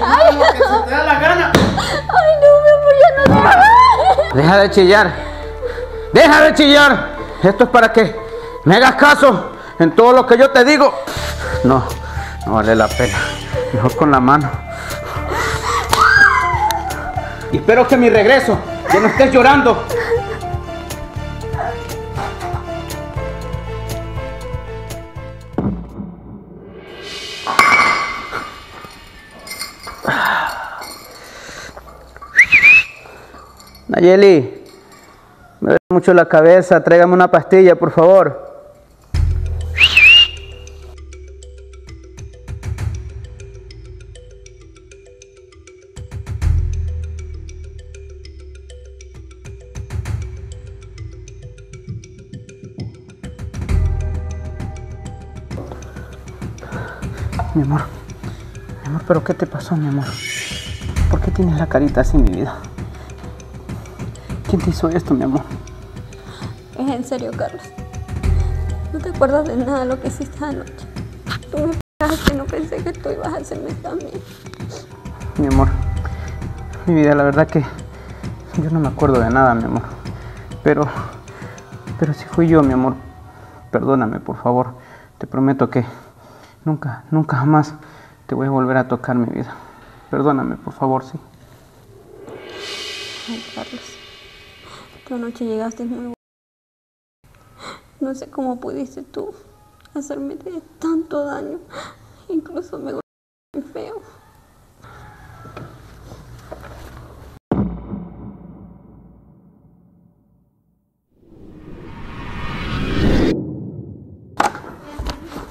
Da la gana. Ay, no, ya no te Deja de chillar. Deja de chillar. Esto es para que me hagas caso en todo lo que yo te digo. No, no vale la pena. Mejor con la mano. Espero que mi regreso ya no estés llorando. Nayeli, me duele mucho la cabeza, tráigame una pastilla, por favor. Mi amor, mi amor, pero ¿qué te pasó, mi amor? ¿Por qué tienes la carita así, mi vida? ¿Quién te hizo esto, mi amor? Es en serio, Carlos. No te acuerdas de nada de lo que hiciste anoche. Tú me pegaste no pensé que tú ibas a hacerme también. Mi amor, mi vida, la verdad que yo no me acuerdo de nada, mi amor. Pero, pero si fui yo, mi amor, perdóname, por favor. Te prometo que nunca, nunca jamás te voy a volver a tocar mi vida. Perdóname, por favor, sí. Tu anoche llegaste muy No sé cómo pudiste tú hacerme de tanto daño. Incluso me golpeaste feo.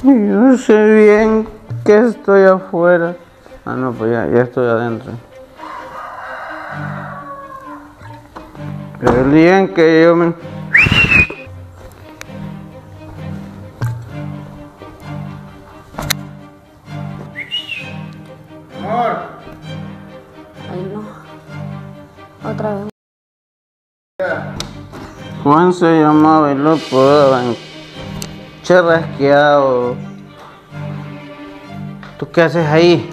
Yo sé bien que estoy afuera. Ah, no, pues ya, ya estoy adentro. El día en que yo me... Amor, Ay, no. Otra vez. Juan se llamaba y lo podaban. Charrasqueado. ¿Tú qué haces ahí?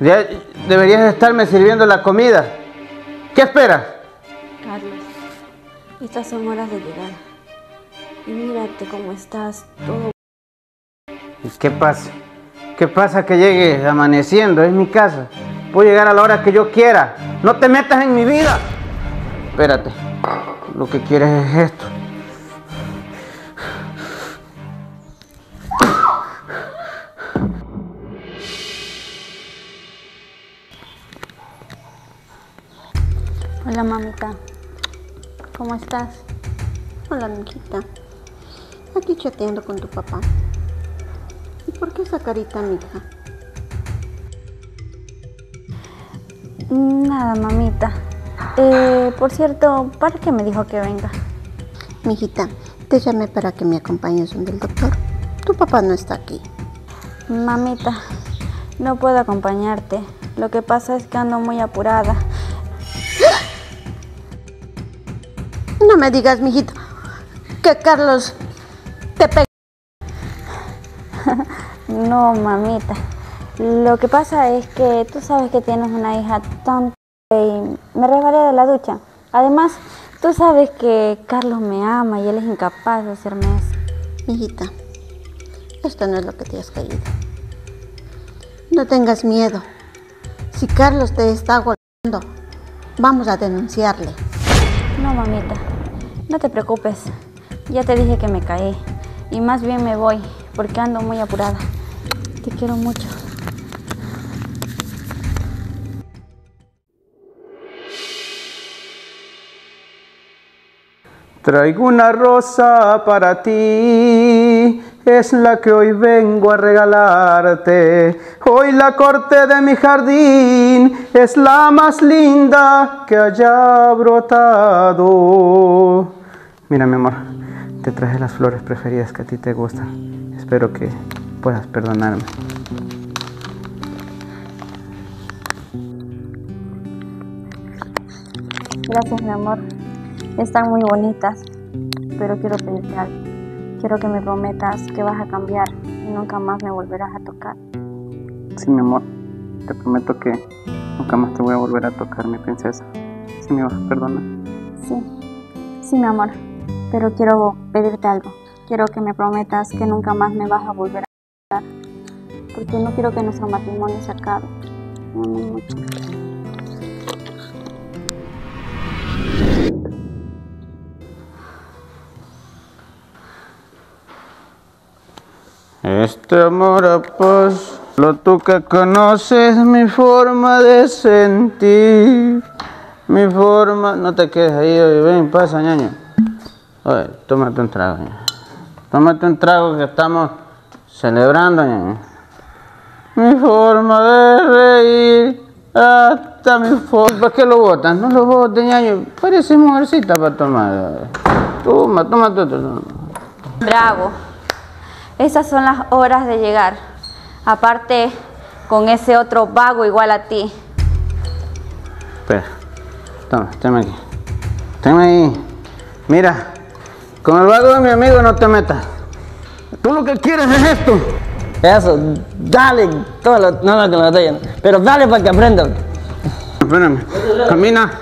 Ya deberías estarme sirviendo la comida. ¿Qué esperas? Carlos, estas son horas de llegar. Y mírate cómo estás, todo. ¿Y ¿Qué pasa? ¿Qué pasa que llegue amaneciendo? Es mi casa. Puedo llegar a la hora que yo quiera. No te metas en mi vida. Espérate. Lo que quieres es esto. Hola, mamita. ¿Cómo estás? Hola, mijita. Aquí chateando con tu papá. ¿Y por qué esa carita, mija? Nada, mamita. Eh, por cierto, ¿para qué me dijo que venga? Mijita, te llamé para que me acompañes donde el doctor. Tu papá no está aquí. Mamita, no puedo acompañarte. Lo que pasa es que ando muy apurada. Me digas, mijita, que Carlos te pegó. No, mamita. Lo que pasa es que tú sabes que tienes una hija tan y me resbalé de la ducha. Además, tú sabes que Carlos me ama y él es incapaz de hacerme eso. Mijita, esto no es lo que te has caído. No tengas miedo. Si Carlos te está golpeando, vamos a denunciarle. No, mamita, no te preocupes. Ya te dije que me caí. Y más bien me voy, porque ando muy apurada. Te quiero mucho. Traigo una rosa para ti, es la que hoy vengo a regalarte. Hoy la corte de mi jardín es la más linda que haya brotado. Mira, mi amor, te traje las flores preferidas que a ti te gustan. Espero que puedas perdonarme. Gracias, mi amor. Están muy bonitas, pero quiero pedirte algo. Quiero que me prometas que vas a cambiar y nunca más me volverás a tocar. Sí, mi amor, te prometo que nunca más te voy a volver a tocar, mi princesa. Sí, mi amor, perdona. Sí, sí, mi amor. Pero quiero pedirte algo. Quiero que me prometas que nunca más me vas a volver a tocar. Porque no quiero que nuestro matrimonio se acabe. Me amo mucho. Este amor a paz, lo tú que conoces mi forma de sentir, mi forma... No te quedes ahí, ven, pasa, ñaño. Oye, tómate un trago. Tómate un trago que estamos celebrando. Mi forma de reír, hasta mi forma... ¿Por qué lo botas? No lo botes, ñaño. Parece mujercita para tomar. Toma, toma, toma, toma. Bravo. Esas son las horas de llegar. Aparte, con ese otro vago igual a ti. Espera. Toma, tenme aquí. Tenme ahí. Mira, con el vago de mi amigo no te metas. Tú lo que quieres es esto. Eso, dale, todo lo, no lo que lo detallen, pero dale para que aprenda. Espérame. Camina.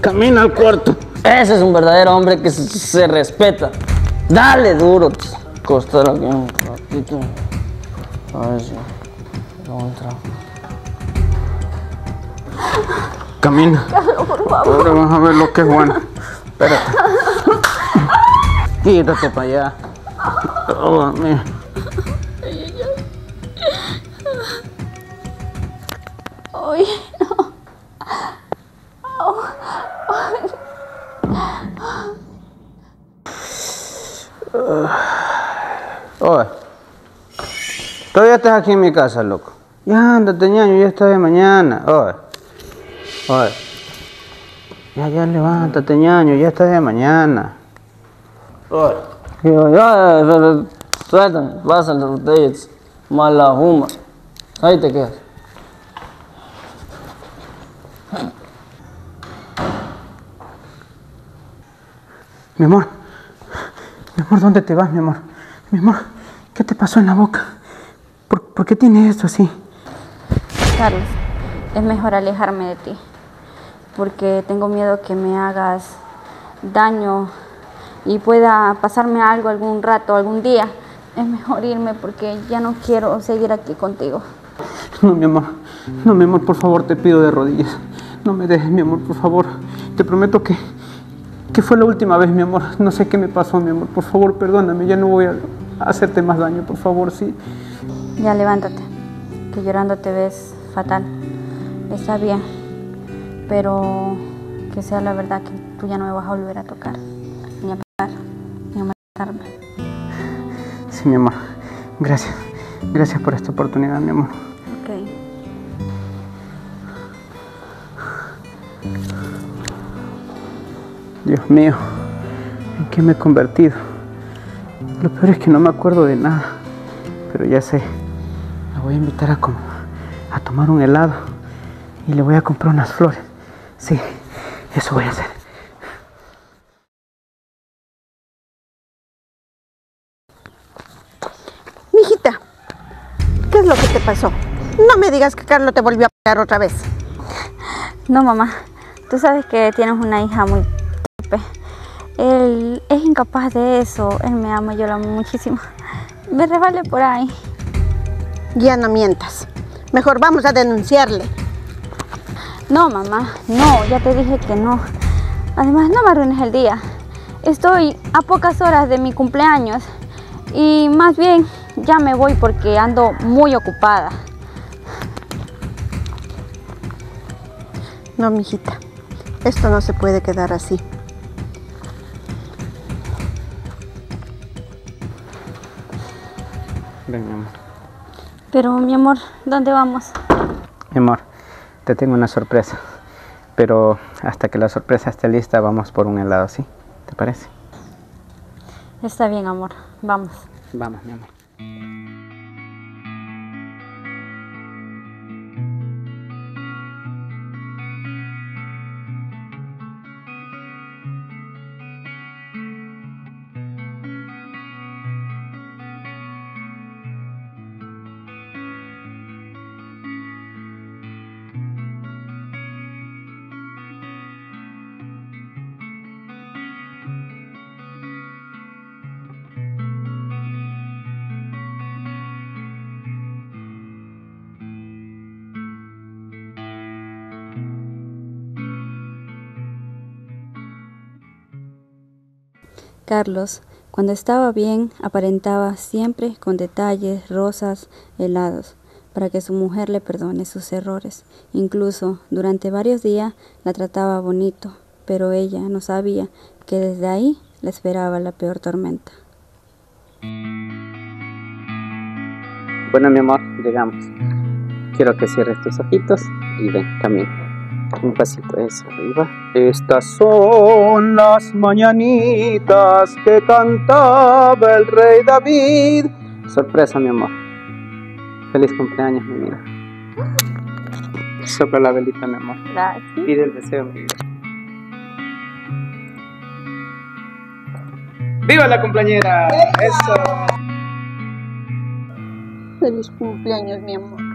Camina al cuarto. Ese es un verdadero hombre que se, se respeta. Dale duro. Costará que un ratito. A ver si no entra. Camina. Ahora vamos a ver lo que es bueno. Espérate. Quítate para allá. Oh, mira. Ay, Oye, todavía estás aquí en mi casa, loco. Ya ándate, ñaño, ya está de mañana. Oye, oye. Ya, ya levántate, ñaño, ya está de mañana. Pero suéltame, pasan las botellas. Mala huma. Ahí te quedas. Mi amor, mi amor, ¿dónde te vas, mi amor? Mi amor, ¿qué te pasó en la boca? ¿Por, por qué tienes esto así? Carlos, es mejor alejarme de ti. Porque tengo miedo que me hagas daño y pueda pasarme algo algún rato, algún día. Es mejor irme porque ya no quiero seguir aquí contigo. No, mi amor, no, mi amor, por favor, te pido de rodillas. No me dejes, mi amor, por favor. Te prometo que, que fue la última vez, mi amor. No sé qué me pasó, mi amor. Por favor, perdóname. Ya no voy a hacerte más daño, por favor, sí. Ya levántate, que llorando te ves fatal. Está bien, pero que sea la verdad que tú ya no me vas a volver a tocar, ni a matarme. Sí, mi amor. Gracias. Gracias por esta oportunidad, mi amor. Ok. Dios mío, ¿en qué me he convertido? Lo peor es que no me acuerdo de nada. Pero ya sé, la voy a invitar a, com- a tomar un helado y le voy a comprar unas flores. Sí, eso voy a hacer. Mijita, ¿qué es lo que te pasó? No me digas que Carlos te volvió a pegar otra vez. No, mamá, tú sabes que tienes una hija muy torpe. Él es incapaz de eso, él me ama, yo lo amo muchísimo. Me resbalé por ahí. Ya no mientas. Mejor vamos a denunciarle. No, mamá, no, ya te dije que no. Además, no me arruines el día. Estoy a pocas horas de mi cumpleaños y más bien ya me voy porque ando muy ocupada. No, mijita. Esto no se puede quedar así. Ven, mi amor. Pero, mi amor, ¿dónde vamos? Mi amor, te tengo una sorpresa. Pero hasta que la sorpresa esté lista, vamos por un helado, ¿sí? ¿Te parece? Está bien, amor, vamos. Vamos, mi amor. Thank you. Carlos, cuando estaba bien, aparentaba siempre con detalles, rosas, helados, para que su mujer le perdone sus errores. Incluso durante varios días la trataba bonito, pero ella no sabía que desde ahí le esperaba la peor tormenta. Bueno, mi amor, llegamos. Quiero que cierres tus ojitos y ven, camina. Un pasito, eso, arriba. Estas son las mañanitas que cantaba el rey David. Sorpresa, mi amor. Feliz cumpleaños, mi vida. Sopla la velita, mi amor. Gracias. Pide el deseo, mi vida. ¡Viva la cumpleañera! ¡Eso! Feliz cumpleaños, mi amor.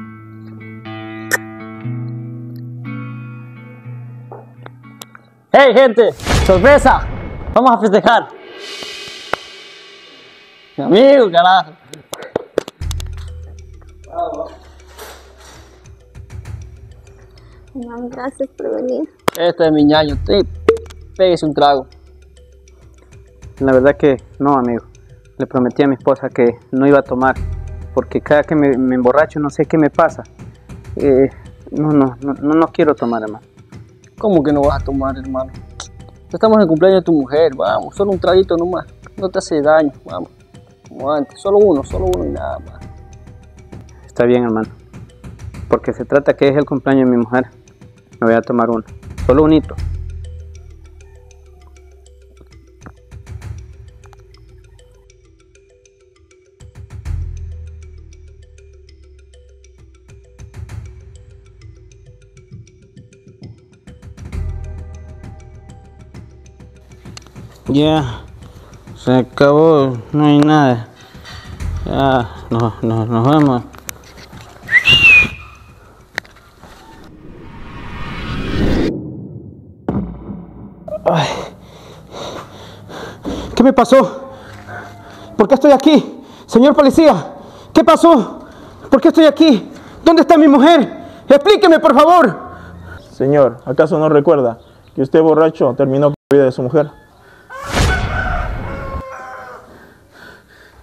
¡Hey, gente! ¡Sorpresa! ¡Vamos a festejar! Mi amigo, carajo. No, gracias por venir. Este es mi ñaño. Sí, Pégase un trago. La verdad que no, amigo. Le prometí a mi esposa que no iba a tomar, porque cada que me, me emborracho no sé qué me pasa. Eh, no, no, no, no, no quiero tomar, hermano. ¿Cómo que no vas a tomar, hermano? Estamos en el cumpleaños de tu mujer, vamos, solo un traguito nomás. No te hace daño, vamos. Como antes, solo uno, solo uno y nada más. Está bien, hermano. Porque se trata que es el cumpleaños de mi mujer. Me voy a tomar uno. Solo un Ya, se acabó, no hay nada. Ya, no, no, nos vemos. Ay. ¿Qué me pasó? ¿Por qué estoy aquí? Señor policía, ¿qué pasó? ¿Por qué estoy aquí? ¿Dónde está mi mujer? Explíqueme, por favor. Señor, ¿acaso no recuerda que usted borracho terminó con la vida de su mujer?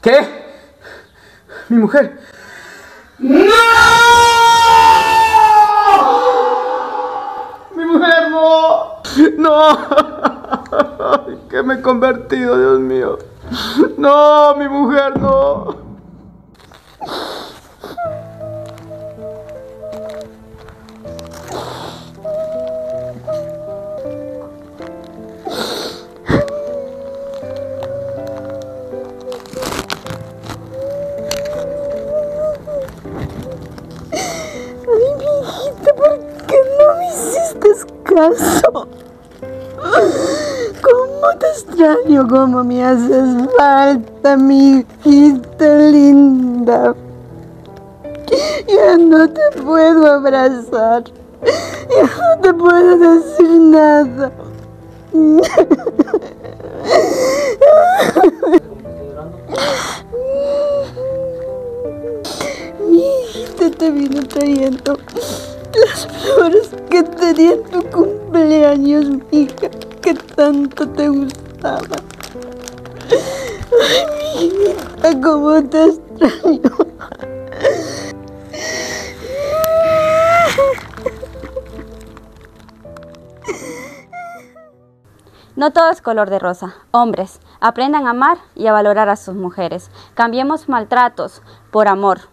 ¿Qué? Mi mujer. ¡No! Mi mujer no. No. ¿Qué me he convertido, Dios mío? No, mi mujer no. ¿Cómo te extraño? ¿Cómo me haces falta, mi hijita linda? Ya no te puedo abrazar. Ya no te puedo decir nada. Mi hijita te vino trayendo las flores que tenía en tu cumpleaños, mija, que tanto te gustaban. Ay, mi hijita, cómo te extraño. No todo es color de rosa. Hombres, aprendan a amar y a valorar a sus mujeres. Cambiemos maltratos por amor.